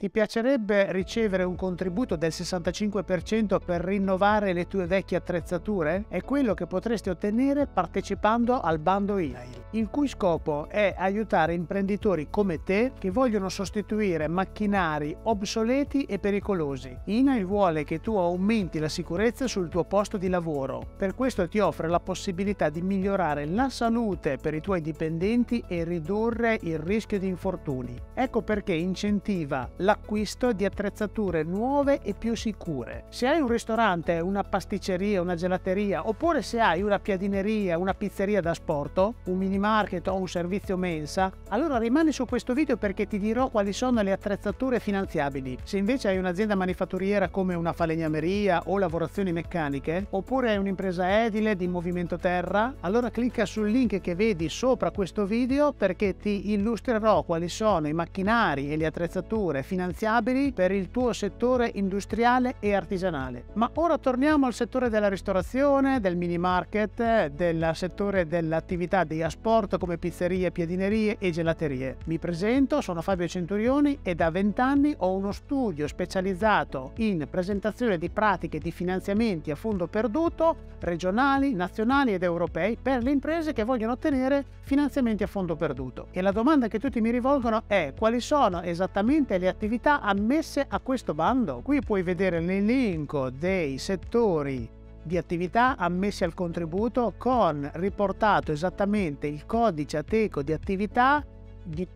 Ti piacerebbe ricevere un contributo del 65% per rinnovare le tue vecchie attrezzature? È quello che potresti ottenere partecipando al bando INAIL, il cui scopo è aiutare imprenditori come te che vogliono sostituire macchinari obsoleti e pericolosi. INAIL vuole che tu aumenti la sicurezza sul tuo posto di lavoro. Per questo ti offre la possibilità di migliorare la salute per i tuoi dipendenti e ridurre il rischio di infortuni. Ecco perché incentiva la l'acquisto di attrezzature nuove e più sicure. Se hai un ristorante, una pasticceria, una gelateria, oppure se hai una piadineria, una pizzeria da sport, un mini market o un servizio mensa, allora rimani su questo video perché ti dirò quali sono le attrezzature finanziabili. Se invece hai un'azienda manifatturiera come una falegnameria o lavorazioni meccaniche, oppure hai un'impresa edile di movimento terra, allora clicca sul link che vedi sopra questo video perché ti illustrerò quali sono i macchinari e le attrezzature finanziarie finanziabili per il tuo settore industriale e artigianale. Ma ora torniamo al settore della ristorazione, del mini market, del settore dell'attività di asport come pizzerie, piadinerie e gelaterie. Mi presento, sono Fabio Centurioni e da 20 anni ho uno studio specializzato in presentazione di pratiche di finanziamenti a fondo perduto regionali, nazionali ed europei per le imprese che vogliono ottenere finanziamenti a fondo perduto. E la domanda che tutti mi rivolgono è quali sono esattamente le attività attività ammesse a questo bando. Qui puoi vedere l'elenco dei settori di attività ammessi al contributo con riportato esattamente il codice ateco di attività di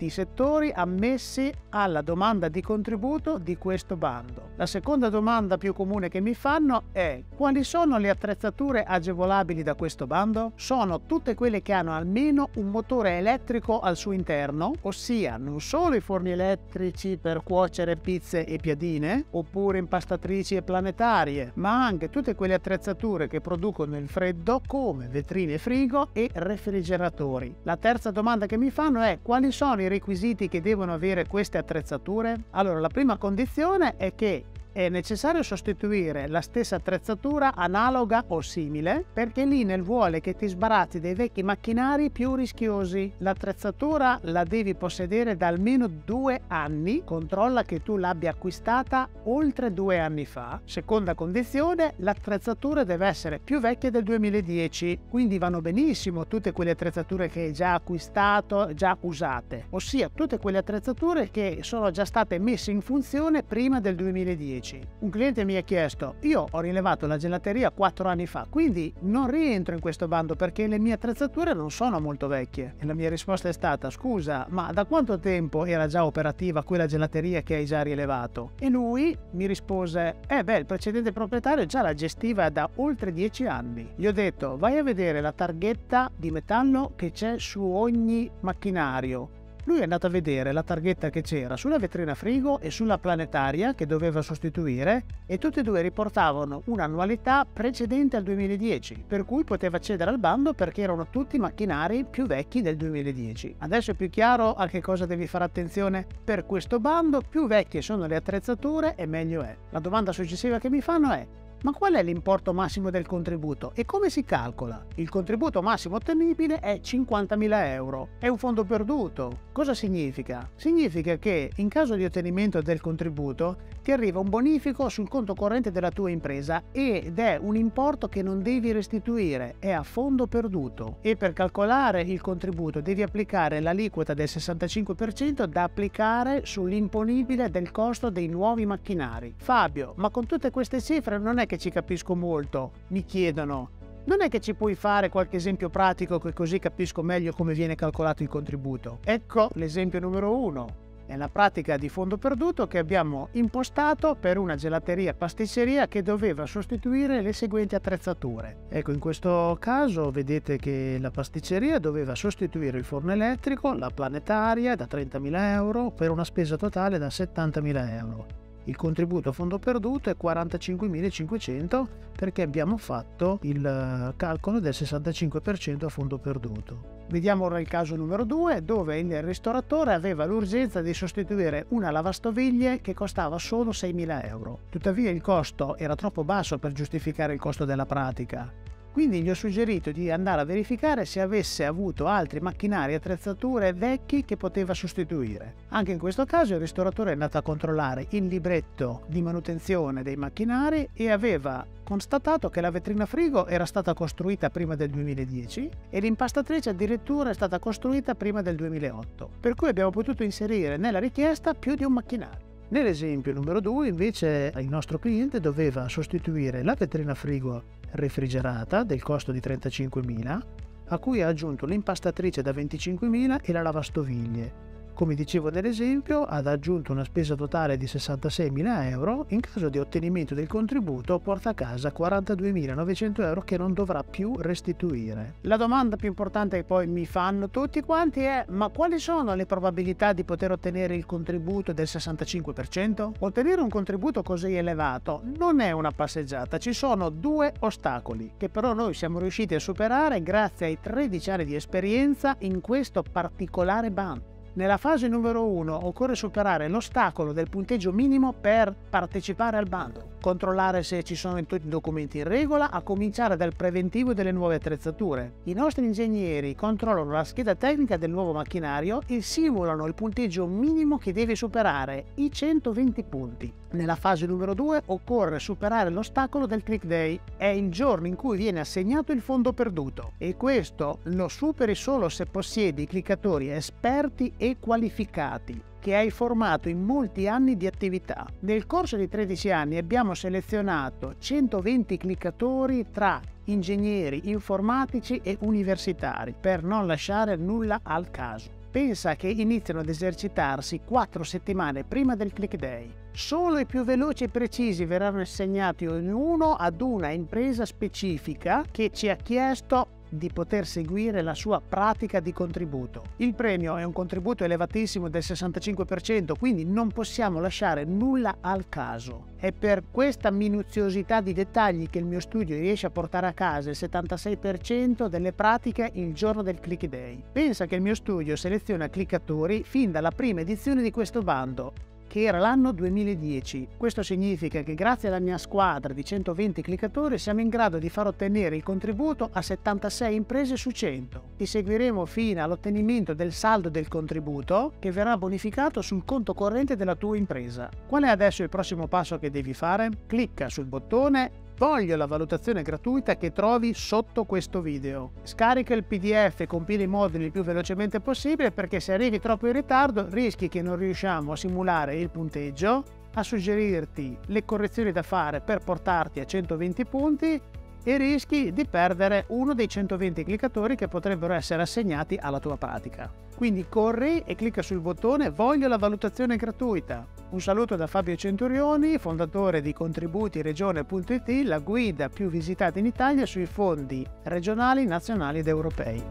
tutti i settori ammessi alla domanda di contributo di questo bando. La seconda domanda più comune che mi fanno è quali sono le attrezzature agevolabili da questo bando? Sono tutte quelle che hanno almeno un motore elettrico al suo interno, ossia non solo i forni elettrici per cuocere pizze e piadine, oppure impastatrici e planetarie, ma anche tutte quelle attrezzature che producono il freddo come vetrine frigo e refrigeratori. La terza domanda che mi fanno è quali sono i requisiti che devono avere queste attrezzature? Allora, la prima condizione è che è necessario sostituire la stessa attrezzatura analoga o simile perché l'INEL vuole che ti sbarazzi dei vecchi macchinari più rischiosi. L'attrezzatura la devi possedere da almeno due anni, controlla che tu l'abbia acquistata oltre due anni fa. Seconda condizione, l'attrezzatura deve essere più vecchia del 2010, quindi vanno benissimo tutte quelle attrezzature che hai già acquistato, già usate, ossia tutte quelle attrezzature che sono già state messe in funzione prima del 2010. 2010. Un cliente mi ha chiesto, io ho rilevato la gelateria 4 anni fa, quindi non rientro in questo bando perché le mie attrezzature non sono molto vecchie. E la mia risposta è stata, scusa, ma da quanto tempo era già operativa quella gelateria che hai già rilevato? E lui mi rispose, eh beh, il precedente proprietario già la gestiva da oltre 10 anni. Gli ho detto, vai a vedere la targhetta di metallo che c'è su ogni macchinario lui è andato a vedere la targhetta che c'era sulla vetrina frigo e sulla planetaria che doveva sostituire e tutti e due riportavano un'annualità precedente al 2010, per cui poteva accedere al bando perché erano tutti macchinari più vecchi del 2010. Adesso è più chiaro a che cosa devi fare attenzione per questo bando, più vecchie sono le attrezzature e meglio è. La domanda successiva che mi fanno è ma qual è l'importo massimo del contributo e come si calcola? Il contributo massimo ottenibile è 50.000 euro. È un fondo perduto. Cosa significa? Significa che in caso di ottenimento del contributo ti arriva un bonifico sul conto corrente della tua impresa ed è un importo che non devi restituire, è a fondo perduto. E per calcolare il contributo devi applicare l'aliquota del 65% da applicare sull'imponibile del costo dei nuovi macchinari. Fabio, ma con tutte queste cifre non è che ci capisco molto, mi chiedono. Non è che ci puoi fare qualche esempio pratico che così capisco meglio come viene calcolato il contributo. Ecco l'esempio numero uno. È la pratica di fondo perduto che abbiamo impostato per una gelateria pasticceria che doveva sostituire le seguenti attrezzature. Ecco, in questo caso vedete che la pasticceria doveva sostituire il forno elettrico, la planetaria da 30.000 euro per una spesa totale da 70.000 euro. Il contributo a fondo perduto è 45.500 perché abbiamo fatto il eh, calcolo del 65% a fondo perduto. Vediamo ora il caso numero 2 dove il ristoratore aveva l'urgenza di sostituire una lavastoviglie che costava solo 6.000 euro. Tuttavia il costo era troppo basso per giustificare il costo della pratica Quindi gli ho suggerito di andare a verificare se avesse avuto altri macchinari e attrezzature vecchi che poteva sostituire. Anche in questo caso il ristoratore è andato a controllare il libretto di manutenzione dei macchinari e aveva constatato che la vetrina frigo era stata costruita prima del 2010 e l'impastatrice addirittura è stata costruita prima del 2008, per cui abbiamo potuto inserire nella richiesta più di un macchinario. Nell'esempio numero 2 invece il nostro cliente doveva sostituire la vetrina frigo refrigerata del costo di 35.000 a cui ha aggiunto l'impastatrice da 25.000 e la lavastoviglie come dicevo nell'esempio, ha aggiunto una spesa totale di 66.000 euro, in caso di ottenimento del contributo porta a casa 42.900 euro che non dovrà più restituire. La domanda più importante che poi mi fanno tutti quanti è ma quali sono le probabilità di poter ottenere il contributo del 65%? Ottenere un contributo così elevato non è una passeggiata, ci sono due ostacoli che però noi siamo riusciti a superare grazie ai 13 anni di esperienza in questo particolare bando. Nella fase numero 1 occorre superare l'ostacolo del punteggio minimo per partecipare al bando, controllare se ci sono tutti i documenti in regola, a cominciare dal preventivo delle nuove attrezzature. I nostri ingegneri controllano la scheda tecnica del nuovo macchinario e simulano il punteggio minimo che deve superare, i 120 punti. Nella fase numero 2 occorre superare l'ostacolo del click day, è il giorno in cui viene assegnato il fondo perduto e questo lo superi solo se possiedi cliccatori esperti e qualificati che hai formato in molti anni di attività. Nel corso di 13 anni abbiamo selezionato 120 cliccatori tra ingegneri informatici e universitari per non lasciare nulla al caso. Pensa che iniziano ad esercitarsi 4 settimane prima del click day. Solo i più veloci e precisi verranno assegnati ognuno ad una impresa specifica che ci ha chiesto di poter seguire la sua pratica di contributo. Il premio è un contributo elevatissimo del 65%, quindi non possiamo lasciare nulla al caso. È per questa minuziosità di dettagli che il mio studio riesce a portare a casa il 76% delle pratiche il giorno del Click Day. Pensa che il mio studio seleziona cliccatori fin dalla prima edizione di questo bando che era l'anno 2010. Questo significa che grazie alla mia squadra di 120 cliccatori siamo in grado di far ottenere il contributo a 76 imprese su 100. Ti seguiremo fino all'ottenimento del saldo del contributo che verrà bonificato sul conto corrente della tua impresa. Qual è adesso il prossimo passo che devi fare? Clicca sul bottone Voglio la valutazione gratuita che trovi sotto questo video. Scarica il PDF e compila i moduli il più velocemente possibile perché se arrivi troppo in ritardo rischi che non riusciamo a simulare il punteggio, a suggerirti le correzioni da fare per portarti a 120 punti e rischi di perdere uno dei 120 cliccatori che potrebbero essere assegnati alla tua pratica. Quindi corri e clicca sul bottone Voglio la valutazione gratuita. Un saluto da Fabio Centurioni, fondatore di contributiregione.it, la guida più visitata in Italia sui fondi regionali, nazionali ed europei.